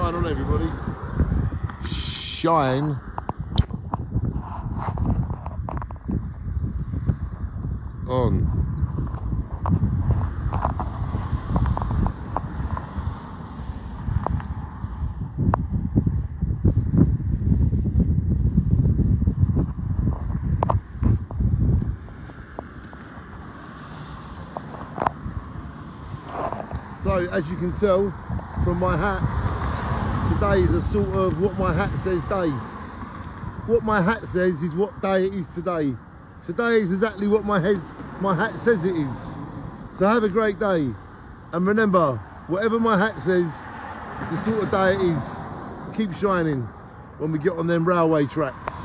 Shine on everybody. Shine. On. So as you can tell from my hat, today is a sort of what my hat says day. What my hat says is what day it is today. Today is exactly what my, head, my hat says it is. So have a great day. And remember, whatever my hat says, it's the sort of day it is. Keep shining when we get on them railway tracks.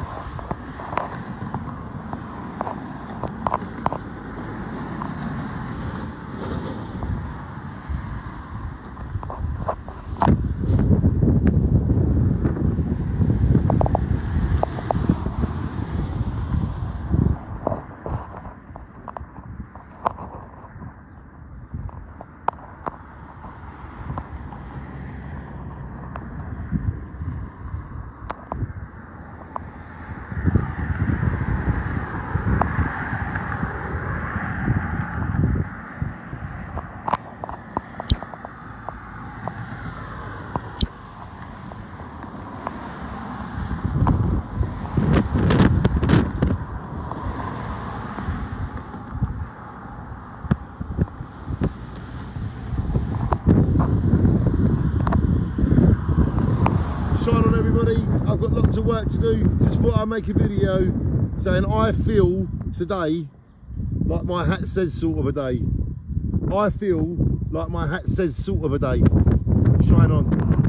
shine i've got lots of work to do just thought i'd make a video saying i feel today like my hat says sort of a day. I feel like my hat says sort of a day. Shine on